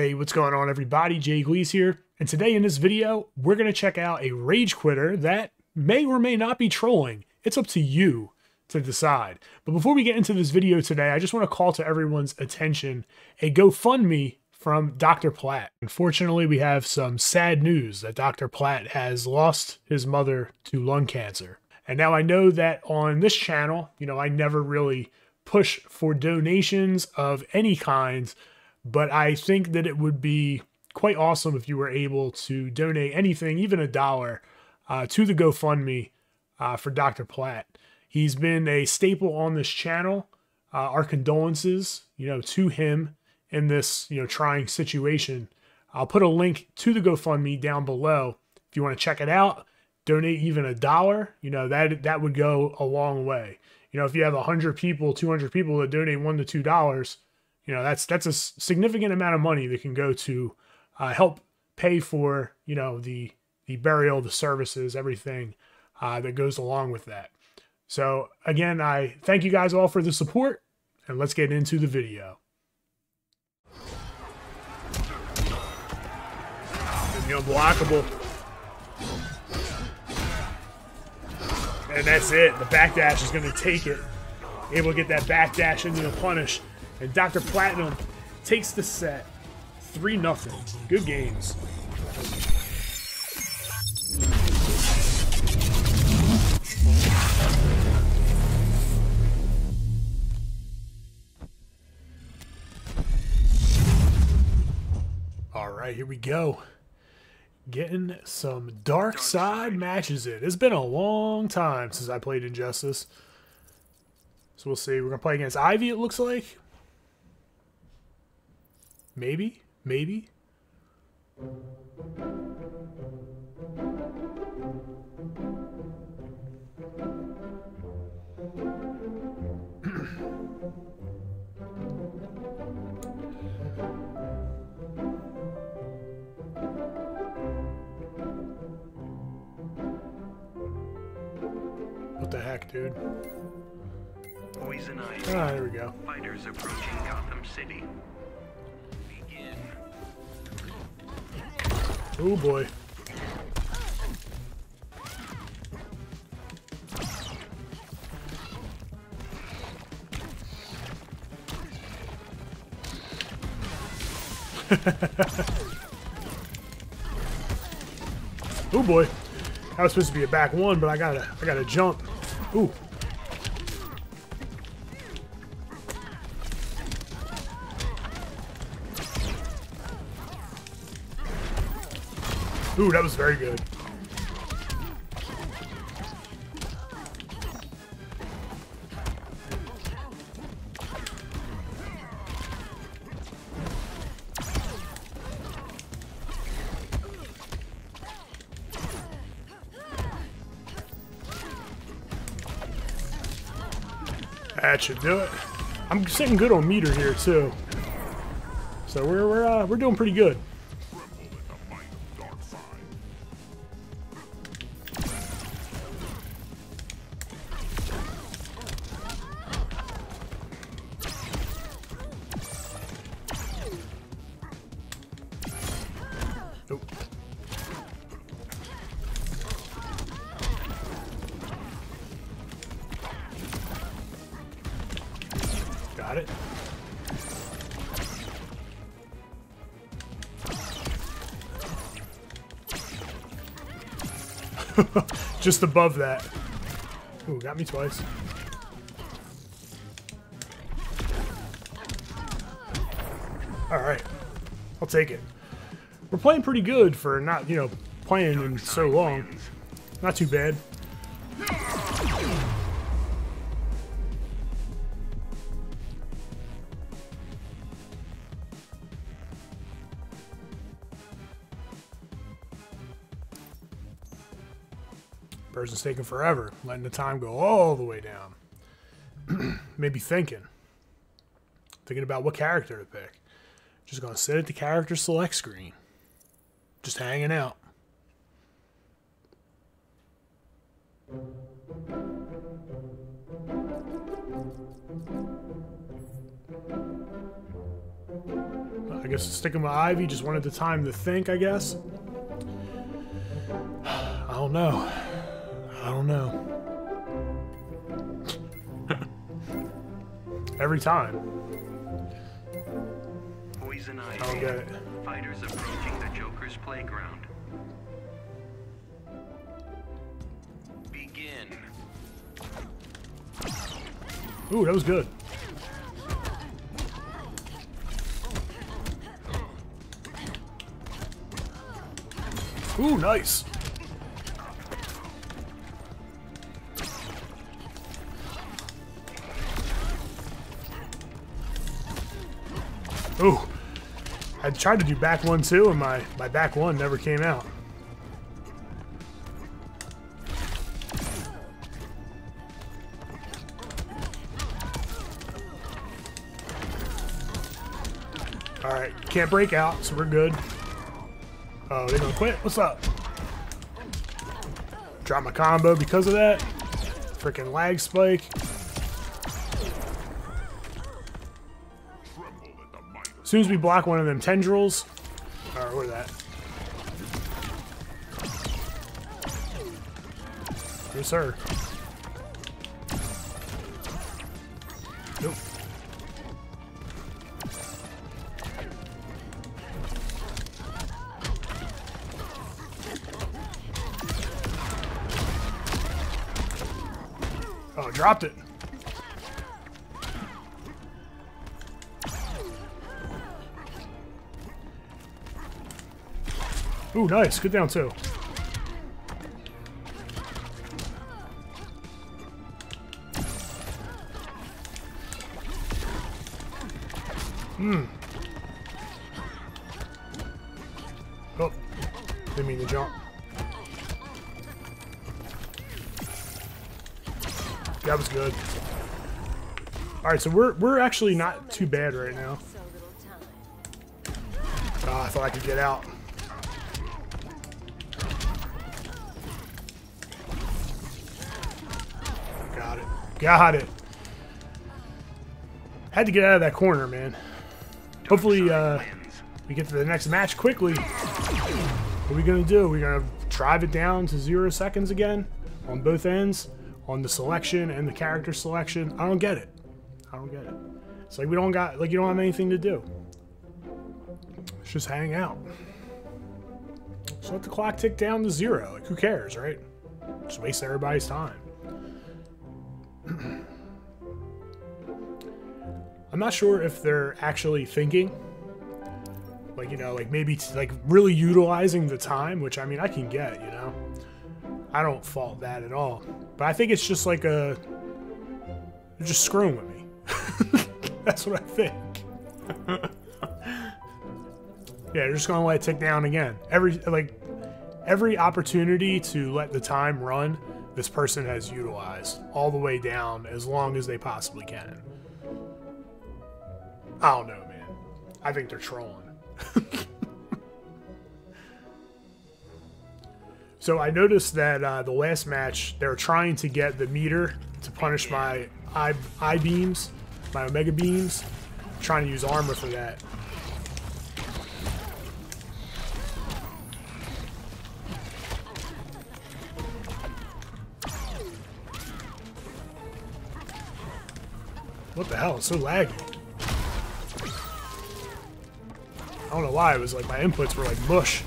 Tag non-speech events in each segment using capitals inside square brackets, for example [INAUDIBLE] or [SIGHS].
Hey, what's going on everybody? Jay Gleez here. And today in this video, we're going to check out a rage quitter that may or may not be trolling. It's up to you to decide. But before we get into this video today, I just want to call to everyone's attention a GoFundMe from Dr. Plat. Unfortunately, we have some sad news that Dr. Plat has lost his mother to lung cancer. And now I know that on this channel, you know, I never really push for donations of any kind but I think that it would be quite awesome if you were able to donate anything, even a dollar, uh, to the GoFundMe uh, for Dr. Plat. He's been a staple on this channel. Uh, our condolences, you know, to him in this, you know, trying situation. I'll put a link to the GoFundMe down below if you want to check it out. Donate even a dollar, you know, that that would go a long way. You know, if you have 100 people, 200 people that donate 1 to 2 dollars, you know that's that's a significant amount of money that can go to uh, help pay for you know the the burial, the services, everything uh, that goes along with that. So again, I thank you guys all for the support, and let's get into the video. The unblockable. And that's it. The backdash is going to take it. Able to get that backdash into the punish. And Dr. Platinum takes the set 3 nothing. Good games. All right, here we go. Getting some Darkseid matches in. It's been a long time since I played Injustice. So we'll see. We're going to play against Ivy, it looks like. Maybe? Maybe? what the heck, dude? Poison Ivy. Ah, there we go. Fighters approaching Gotham City. Oh boy. [LAUGHS] oh boy. That was supposed to be a back one, but I gotta I gotta jump. Ooh. Ooh, that was very good. That should do it. I'm sitting good on meter here too. So we're we're uh, we're doing pretty good. Got it. [LAUGHS] Just above that. Ooh, got me twice. Alright. I'll take it. We're playing pretty good for not, you know, playing in so long. Not too bad. Person's taking forever, letting the time go all the way down. [CLEARS THROAT] Maybe thinking. Thinking about what character to pick. Just gonna sit at the character select screen. Just hanging out. I guess sticking with Ivy, just wanted the time to think, I guess. I don't know. I don't know. [LAUGHS] Every time. Poison I don't get it. Playground. Begin. Ooh, that was good. Ooh, nice. Ooh. I tried to do back one too, and my, my back one never came out. Alright, can't break out, so we're good. Oh, they're gonna quit? What's up? Drop my combo because of that. Freaking lag spike. As soon as we block one of them tendrils, or what is that? Yes, sir. Nope. Oh, dropped it. Ooh, nice. Good down too. Hmm. Oh, didn't mean to jump. That was good. All right, so we're we're actually not too bad right now. Oh, I thought I could get out. Got it. Got it. Had to get out of that corner, man. Hopefully, uh, we get to the next match quickly. What are we gonna do? We're gonna drive it down to zero seconds again on both ends, on the selection and the character selection. I don't get it. I don't get it. It's like we don't got like you don't have anything to do. Let's just hang out. Just let the clock tick down to zero. Like who cares, right? Just waste everybody's time. I'm not sure if they're actually thinking like you know like maybe like really utilizing the time which i mean i can get you know? I don't fault that at all. But i think it's just like a just screwing with me. [LAUGHS] That's what i think. [LAUGHS] Yeah they're just gonna let it tick down again. Every like every opportunity to let the time run this person has utilized all the way down as long as they possibly can i don't know man i think they're trolling [LAUGHS] So I noticed that uh, the last match they're trying to get the meter to punish my eye, eye beams, my omega beams. trying to use armor for that. What the hell? It's so laggy. I don't know why. It was like my inputs were like mush.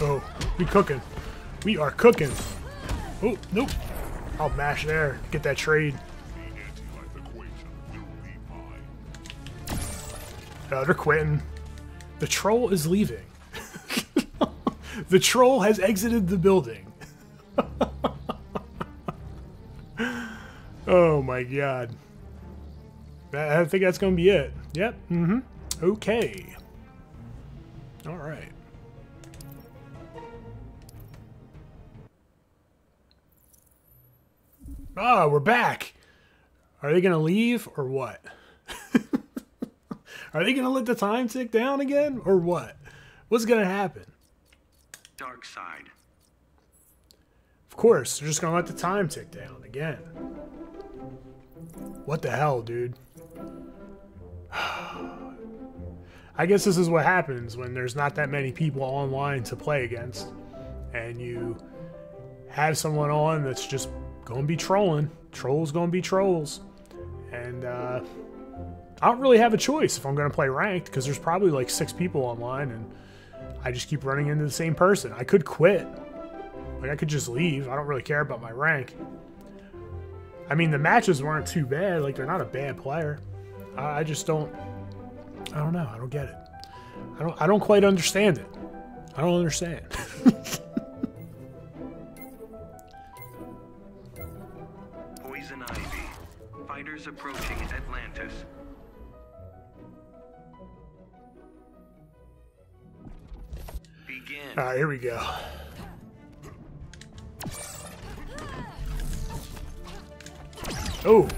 Oh, we cooking. We are cooking. Oh, nope. I'll mash there. Get that trade. Uh, they're quitting. The troll is leaving. [LAUGHS] the troll has exited the building. [LAUGHS] oh my god. I I think that's going to be it. Yep. Mm-hmm. Okay. All right. Ah, we're back. Are they going to leave or what? [LAUGHS] Are they going to let the time tick down again or what? What's going to happen? Darkseid. Of course, they're just going to let the time tick down again. What the hell, dude? [SIGHS] I guess this is what happens when there's not that many people online to play against, and you have someone on that's just to be trolling. Trolls to be trolls. And uh, I don't really have a choice if I'm to play ranked because there's probably like six people online, and I just keep running into the same person. I could quit. Like, I could just leave. I don't really care about my rank. I mean, the matches weren't too bad. Like, they're not a bad player. I, I just don't. I don't know. I don't get it. I don't. I don't quite understand it. I don't understand. [LAUGHS] All right, here we go. Oh.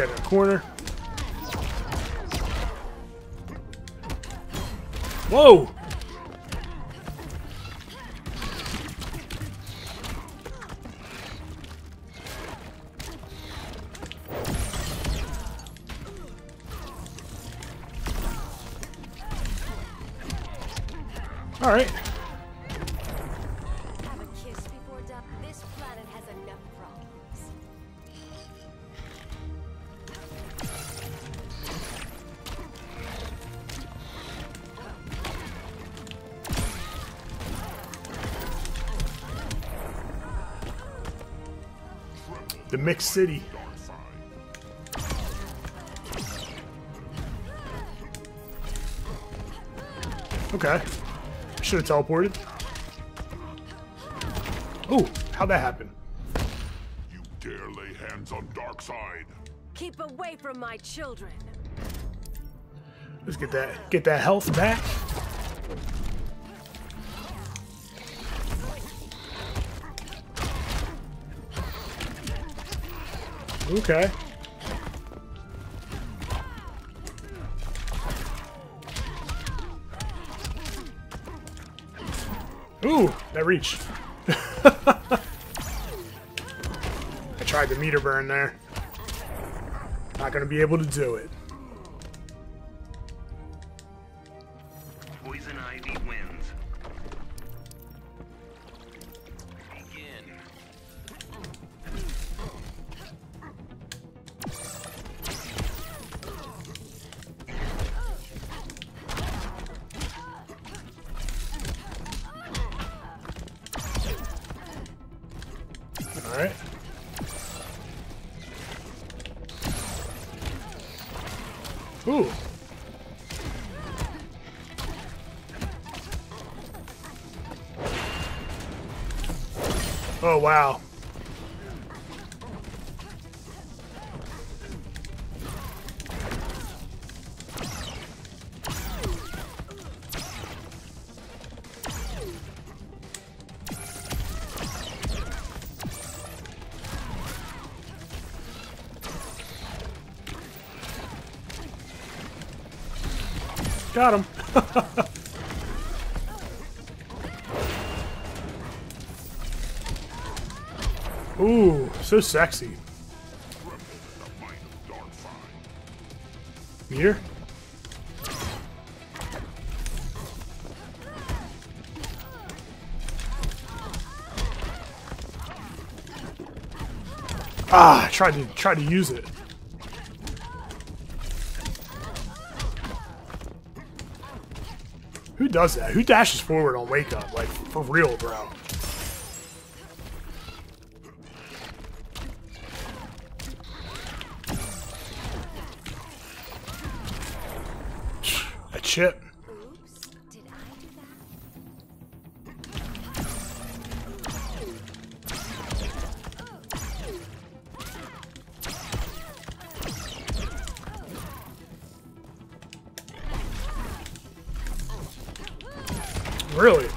Get in the corner. Whoa! The mixed city. Okay. Should have teleported. Oh, how'd that happen? You dare lay hands on Darkseid? Keep away from my children. Let's get that get that health back. Okay. Ooh, that reach. [LAUGHS] I tried the meter burn there. Not gonna be able to do it. Ooh. Oh, wow. Got him. [LAUGHS] Ooh, so sexy. Meter? Ah, I tried to try to use it. Who does that? Who dashes forward on wake up? Like, for real, bro. A chip. Really? [LAUGHS]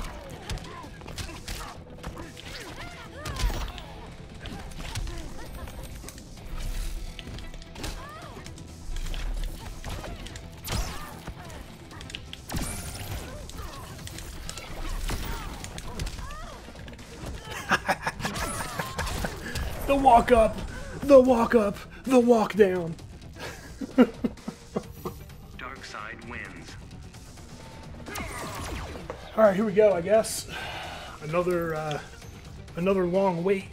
the walk up, the walk up, the walk down. [LAUGHS] All right, here we go. I guess another uh, another long wait.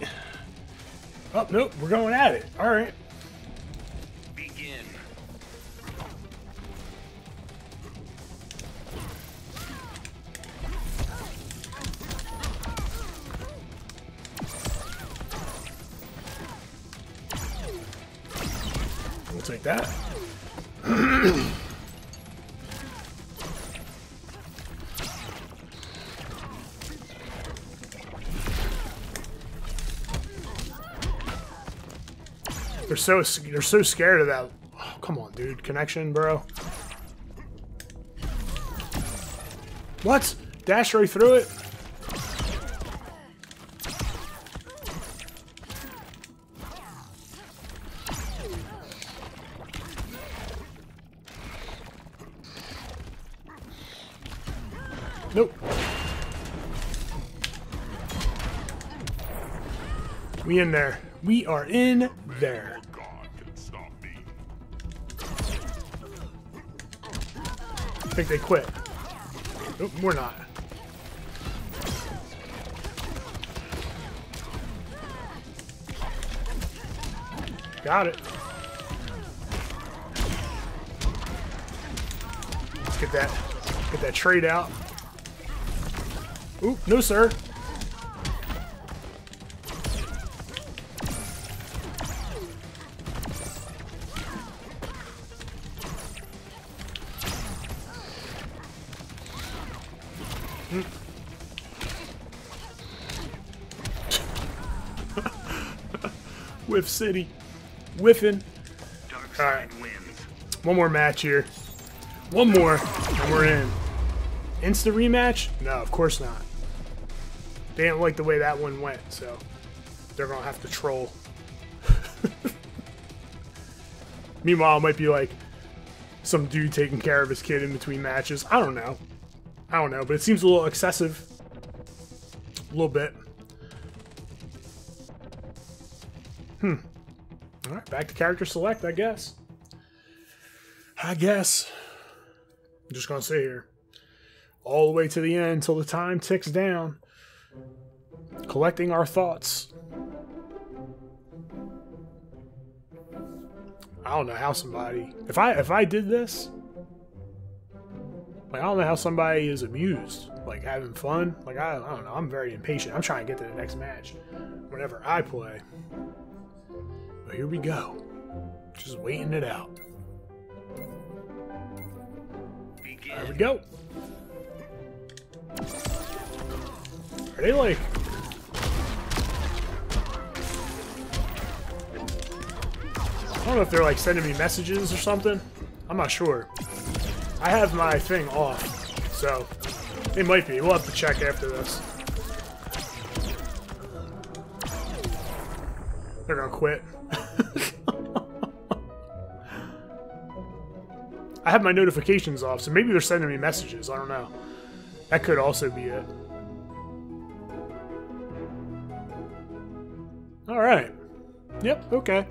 Oh nope, we're going at it. All right. Begin. We'll take that. [CLEARS THROAT] so they're so scared of that. Oh, come on, dude. Connection, bro. What? Dash right through it? Nope. We in there. We are in there. Think they quit. We're not. Got it. Let's get that get that trade out. Oop, no sir. City. Whiffing. Alright. One more match here. One more, and we're in. Insta rematch? No, of course not. They didn't like the way that one went, so they're gonna have to troll. [LAUGHS] Meanwhile, it might be like some dude taking care of his kid in between matches. I don't know. I don't know, but it seems a little excessive. A little bit. All right, back to character select, I guess. I guess. I'm just gonna sit here all the way to the end until the time ticks down, collecting our thoughts. I don't know how somebody if I if I did this, like I don't know how somebody is amused, like having fun. Like I, I don't know. I'm very impatient. I'm trying to get to the next match whenever I play. But here we go, just waiting it out. There we go. Are they like? I don't know if they're like sending me messages or something. I'm not sure. I have my thing off, so it might be. We'll have to check after this. They're gonna quit. I have my notifications off, so maybe they're sending me messages. I don't know. That could also be it. All right. Yep. Okay.